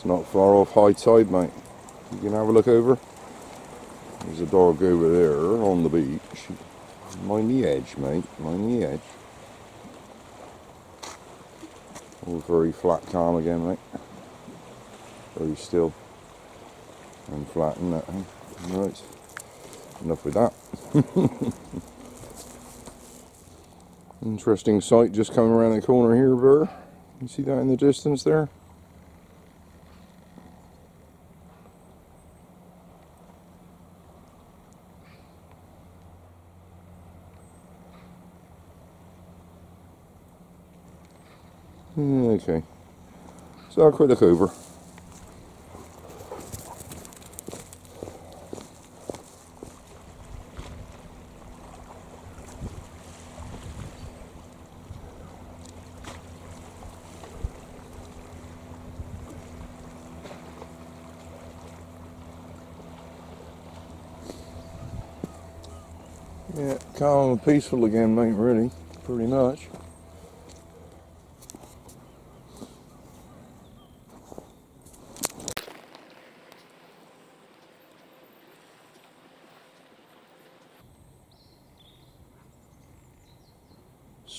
It's not far off high tide, mate. You can have a look over. There's a dog over there on the beach. Mind the edge, mate. Mind the edge. All very flat calm again, mate. Very still and flat, isn't it? huh? Right. Enough with that. Interesting sight just coming around the corner here, Burr. You see that in the distance there? Okay. So I'll quick look over. Yeah, calm and peaceful again, mate, really. Pretty much.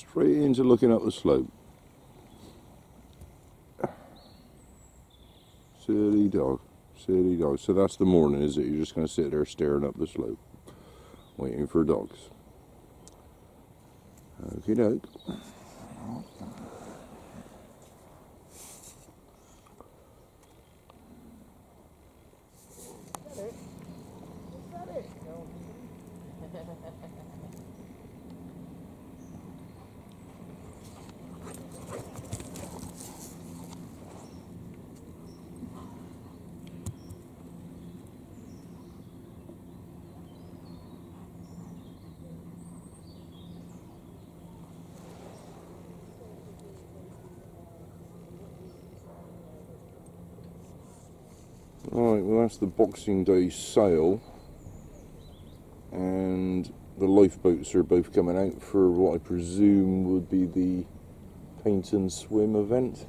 Straight into looking up the slope. Silly dog. Silly dog. So that's the morning, is it? You're just going to sit there staring up the slope, waiting for dogs. Okie doke. Right, well that's the Boxing Day sale. And the lifeboats are both coming out for what I presume would be the paint and swim event.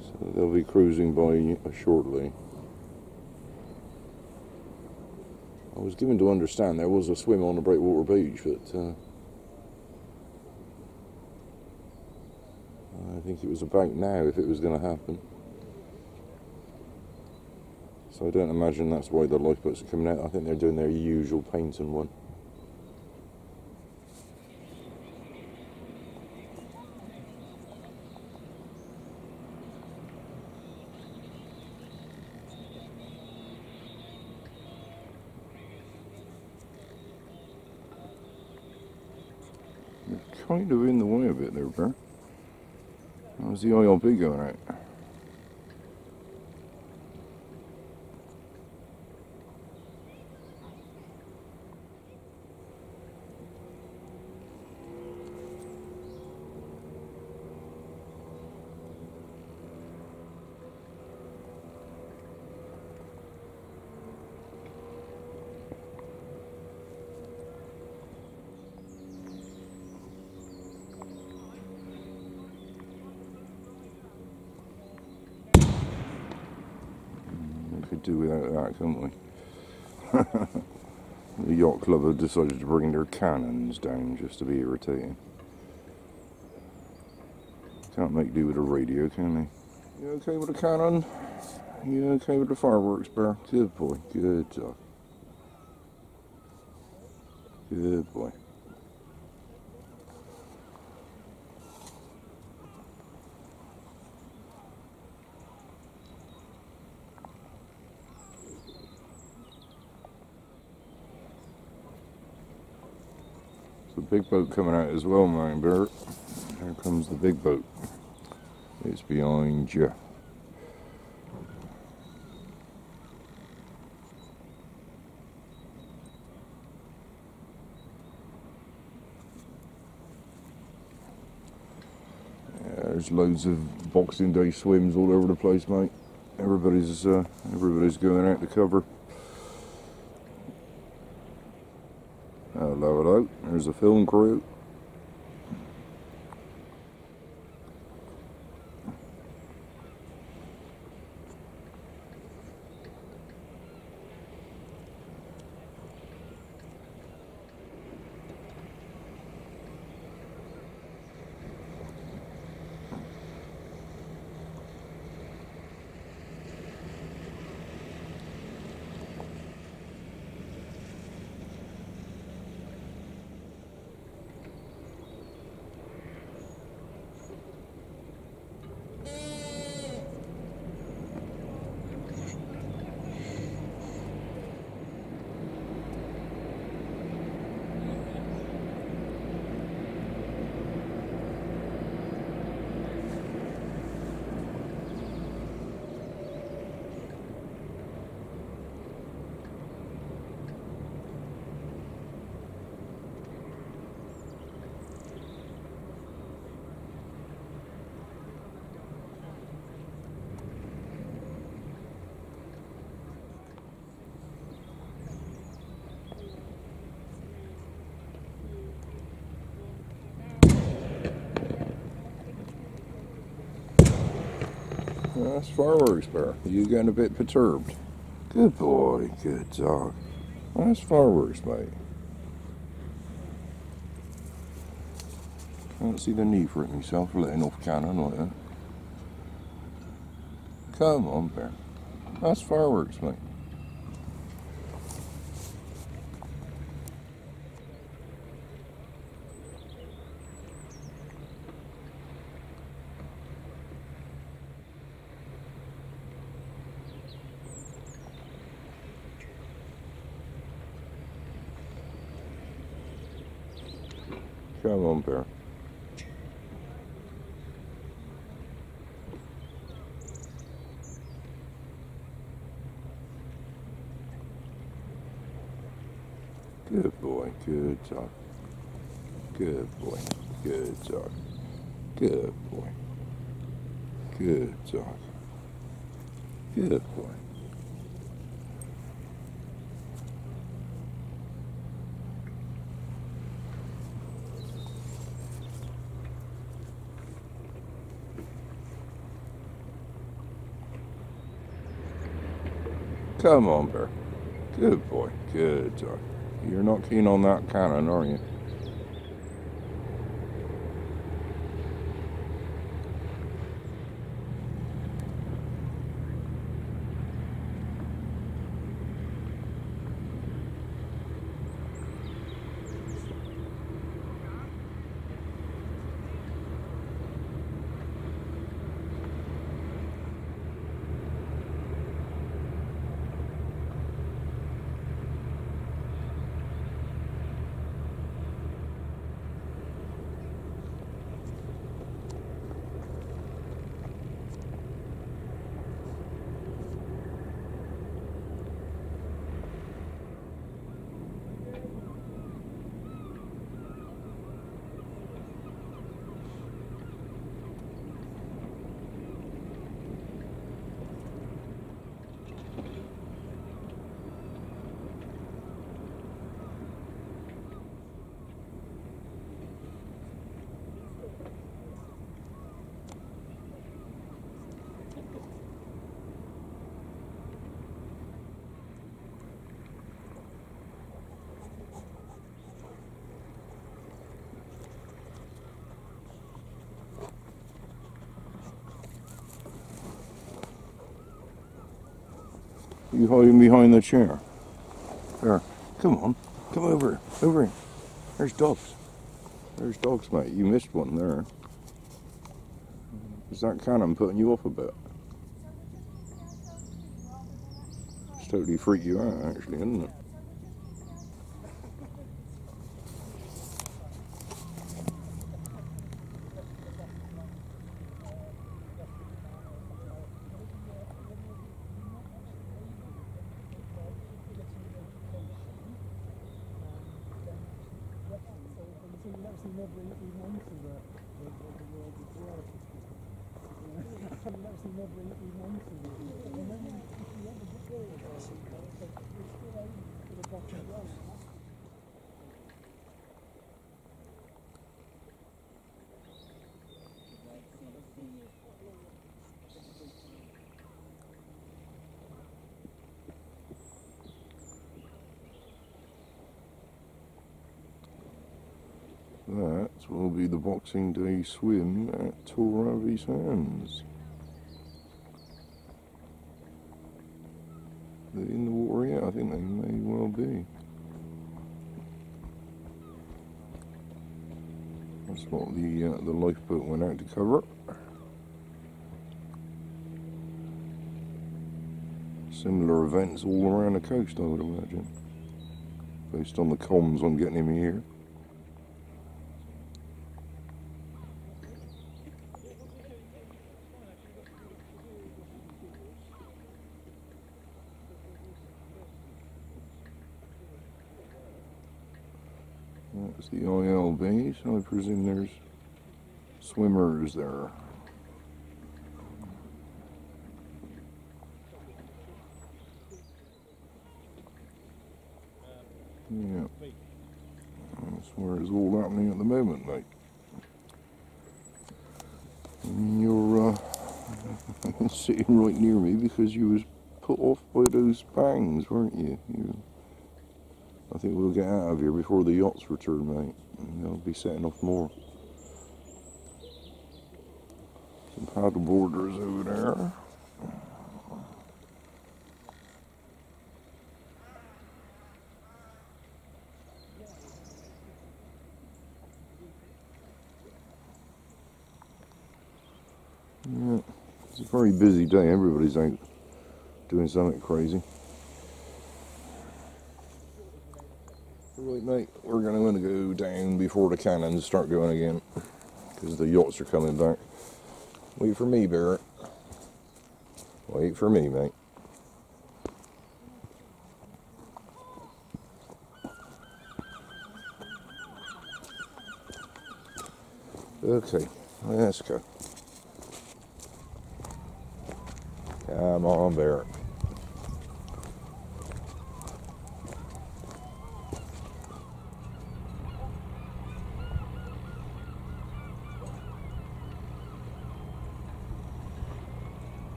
So they'll be cruising by shortly. I was given to understand there was a swim on the Breakwater Beach, but uh, I think it was about now if it was going to happen. So I don't imagine that's why the lifeboats are coming out. I think they're doing their usual painting one. You're kind of in the way of it there, Bear. How's the ILB going out? We could do without that, couldn't we? the yacht club have decided to bring their cannons down just to be irritating. Can't make do with a radio, can they? You okay with the cannon? You okay with the fireworks, Bear? Good boy. Good dog. Good boy. Big boat coming out as well, mine Bert. Here comes the big boat. It's behind you. There's loads of Boxing Day swims all over the place, mate. Everybody's uh, everybody's going out to cover. There's a film crew. That's fireworks, Bear. You getting a bit perturbed. Good boy, good dog. That's fireworks, mate. Can't see the need for it myself, letting off cannon like that. Come on, Bear. That's fireworks, mate. Come on, Bear. Good boy, good dog. Good boy, good dog. Good boy. Good dog. Good boy. Come on, Bear. Good boy. Good dog. You're not keen on that cannon, are you? You hiding behind the chair. There. Come on. Come over. Over here. There's dogs. There's dogs, mate. You missed one there. Is that cannon putting you off a bit? It's totally freak you out, actually, isn't it? obviously never eaten onto the, the, the, world as well. Actually never eaten onto. If you still the bottom line. That will be the Boxing Day swim at Torre Abbey Sands. They're in the water yet? I think they may well be. That's what the uh, the lifeboat went out to cover. Similar events all around the coast, I would imagine, based on the comms I'm getting him here. That's the ILB, base. I presume there's swimmers there. Yeah. That's where it's all happening at the moment, mate. You're uh, sitting right near me because you was put off by those bangs, weren't you? you I think we'll get out of here before the yachts return, mate. They'll be setting off more. Some paddle boarders over there. Yeah, it's a very busy day. Everybody's out doing something crazy. Right, mate, we're going to go down before the cannons start going again because the yachts are coming back. Wait for me, Barrett. Wait for me, mate. Okay, let's go. Come on, Barrett.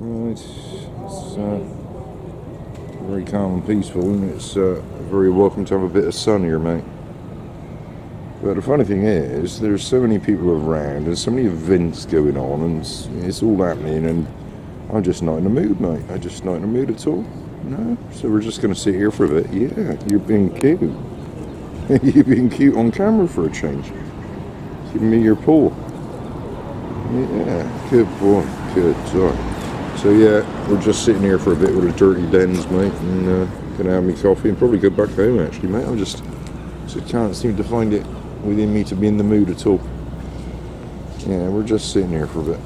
Right, it's uh, very calm and peaceful, and it's uh, very welcome to have a bit of sun here, mate. But the funny thing is, there's so many people around, there's so many events going on, and it's, it's all happening, and I'm just not in the mood, mate. I'm just not in the mood at all. No, so we're just going to sit here for a bit. Yeah, you're being cute. you're being cute on camera for a change. Give me your paw. Yeah, good boy, good boy. So yeah, we're just sitting here for a bit with a dirty dens, mate, and uh, gonna have me coffee and probably go back home actually, mate. I just just can't seem to find it within me to be in the mood at all. Yeah, we're just sitting here for a bit.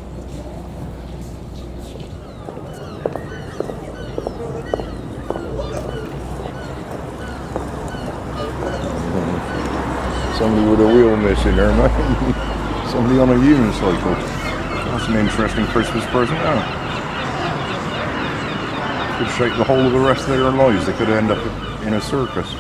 Somebody with a wheel missing there, mate. Somebody on a unicycle. That's an interesting Christmas present, huh? Could shape the whole of the rest of their lives. They could end up in a circus.